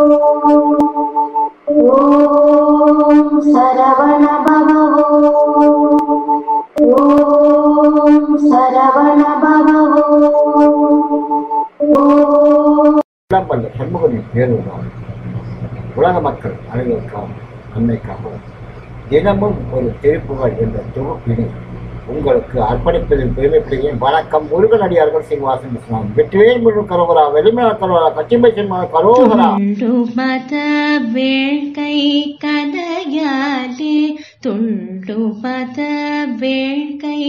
ஓம் சண்முகனின் பேருதான் உலக மக்கள் அனைவருக்காகவும் அன்னைக்காகவும் தினமும் ஒரு திருப்புகள் என்ற தொகுப்பினை உங்களுக்கு அர்ப்பணிப்பதில் பெருமைப்படுகிறேன் வணக்கம் முருகன் அடியார்கள் சீனிவாசன் இஸ்லாம் வெற்றிவேல் முருகன் கரோகரா வெளிமலா கரோகரா கச்சிம்பை சின்ன கரோகரா. துள்ளுமத வேள்கை கதையாலே துள்ளுமத வேள்கை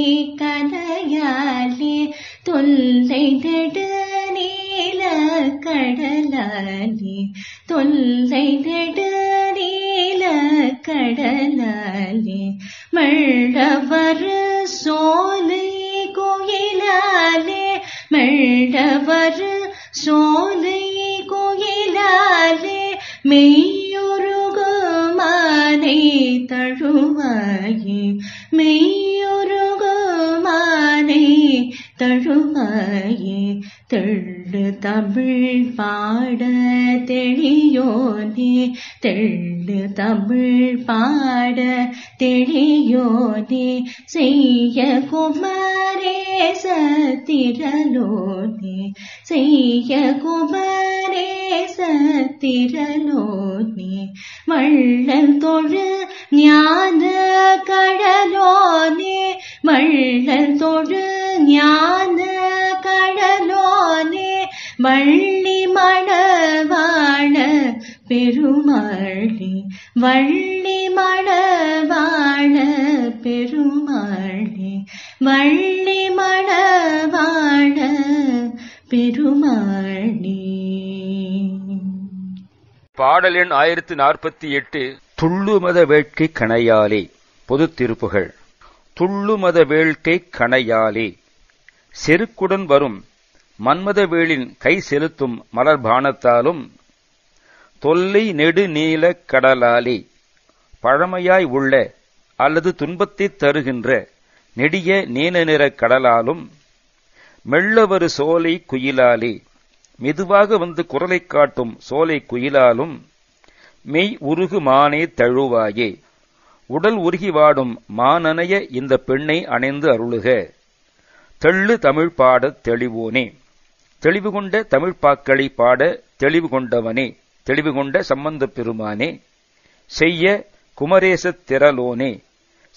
கதையாலே தொல்லை நெடு நீல கடலாலே தொல்லை நெடு நீல கடலாலே மெல்லவர் சோலை கோயிலாலே மெல்லவர் சோலை கோயிலாலே மெய்யொருகு மெய்யொருகுமானை தழுவாயே. மெய் தழுவாயே தெள்ளு தமிழ் பாட தெளியோனே தெள்ளு தமிழ் பாட தெளியோனே செய்ய குமரே சத்திரலோனே செய்ய குமரே சத்திரலோனே வள்ளல் தொழு ஞான கடலோனே வள்ளி மணவாழ பெருமாளி வள்ளி மணவாழ பெருமாளி வள்ளி மணவாழ பெருமாளி. பாடல் எண் ஆயிரத்தி நாற்பத்தி எட்டு துள்ளுமத வேட்கை கணையாலே பொது திருப்புகள். துள்ளுமத வேள்கை கணையாலே செருக்குடன் வரும் மன்மதவேளின் கை செலுத்தும் மலர்பானத்தாலும் தொல்லை நெடு நீல கடலாலே பழமையாய் உள்ள அல்லது துன்பத்தைத் தருகின்ற நெடிய நீல நிற கடலாலும் மெல்லவரு சோலை குயிலாலே மெதுவாக வந்து குரலைக் காட்டும் சோலை குயிலாலும் மெய் உருகு மானே தழுவாயே உடல் உருகி வாடும் மானனைய இந்த பெண்ணை அணைந்து அருளுக. தெள்ளு தமிழ் பாடத் தெளிவோனே. தெளிவு கொண்ட தமிழ்ப்பாக்களை பாட தெளிவு கொண்டவனே தெளிவு கொண்ட சம்பந்தப் பெருமானே செய்ய குமரேசத் திரலோனே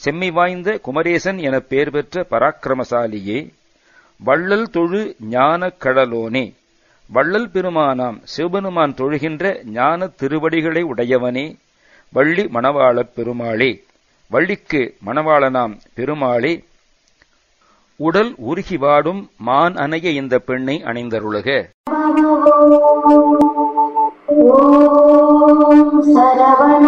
செம்மை வாய்ந்த குமரேசன் எனப் பெயர் பெற்ற பராக்கிரமசாலியே வள்ளல் தொழு ஞானக் கடலோனே வள்ளல் பெருமானாம் சிவபெருமான் தொழுகின்ற ஞான திருவடிகளை உடையவனே வள்ளி மணவாளப் பெருமாளே வள்ளிக்கு மணவாளனாம் பெருமாளே உடல் உருகி வாடும் மான் அணைய இந்த பெண்ணை அணைந்தருளுக. ஓம் சரவண